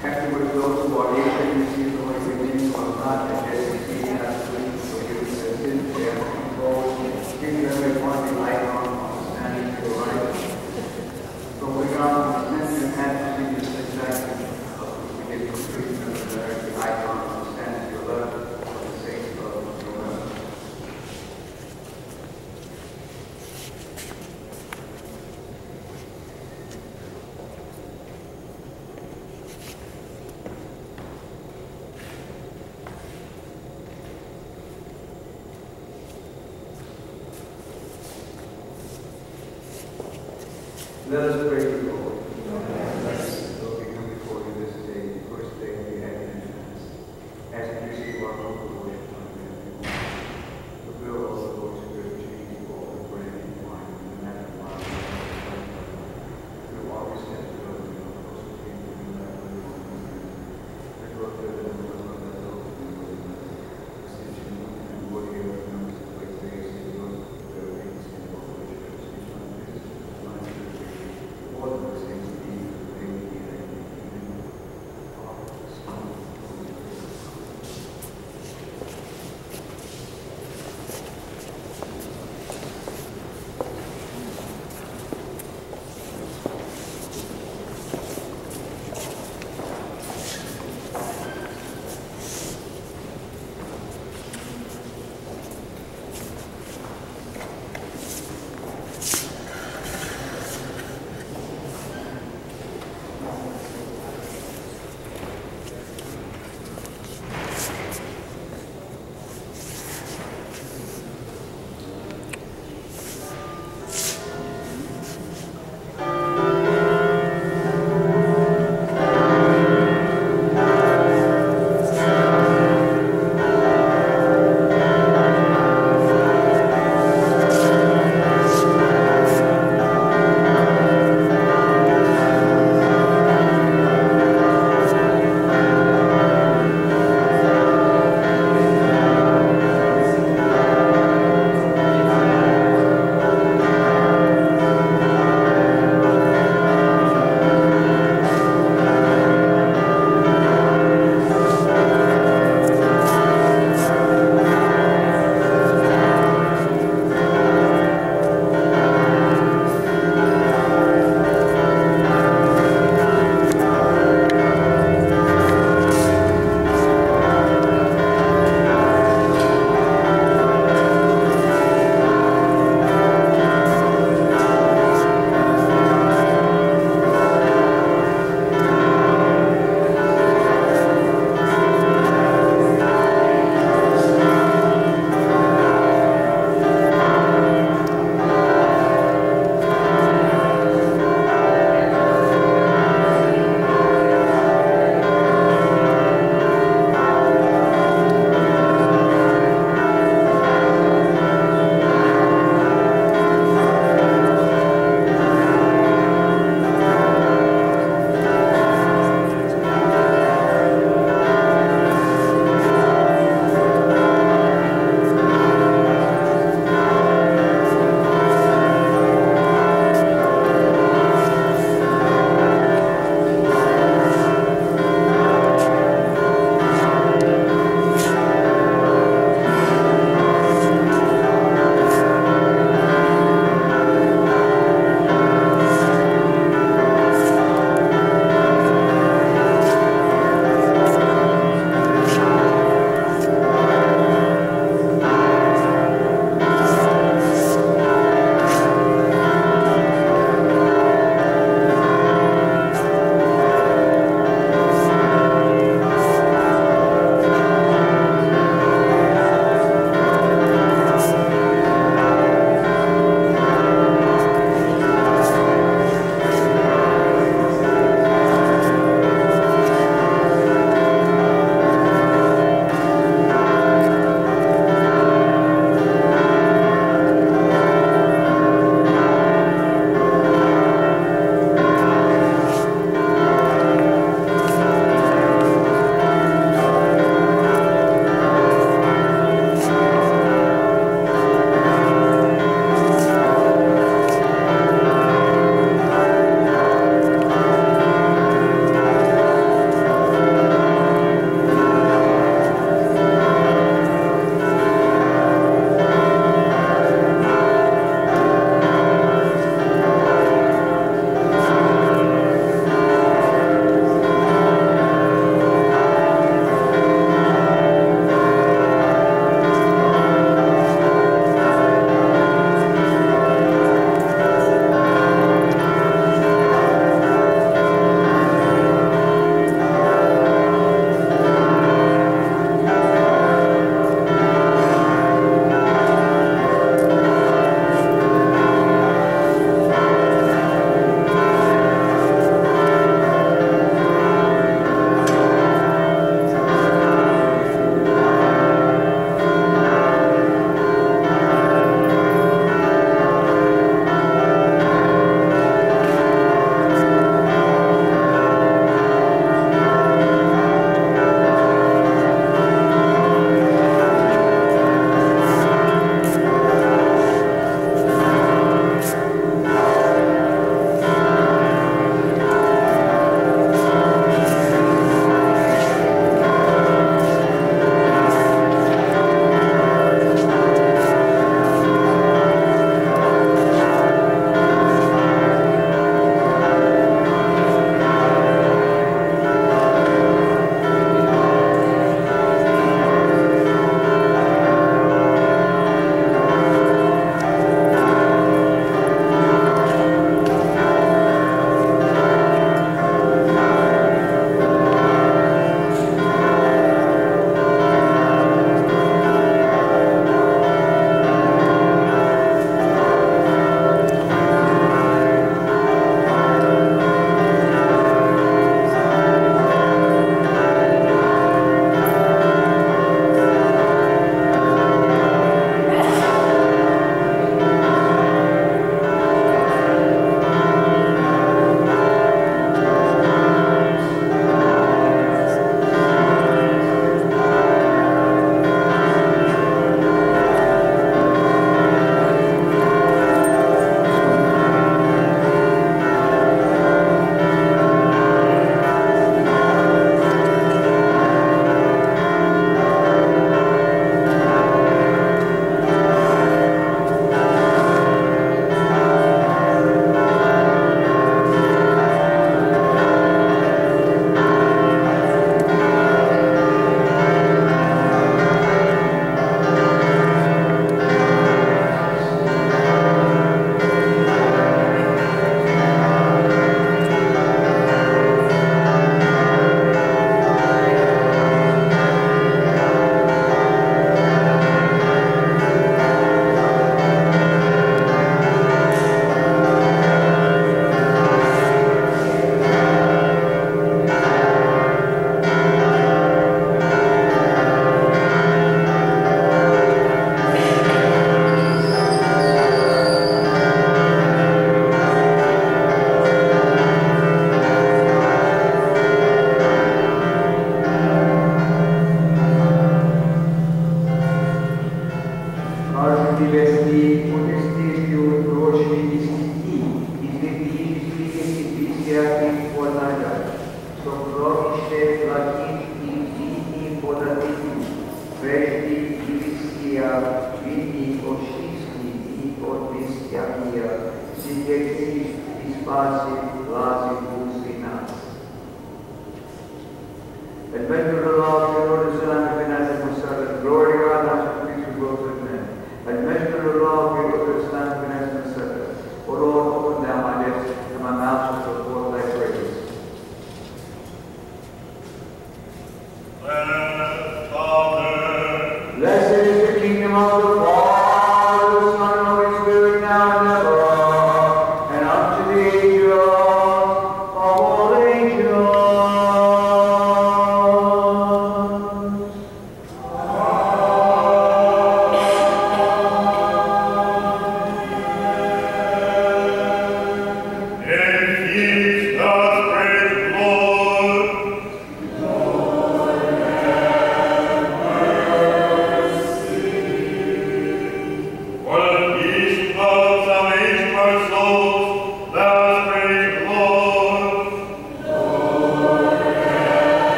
Happy birthday to audience and see you for my singing for that. Let us pray. Lord.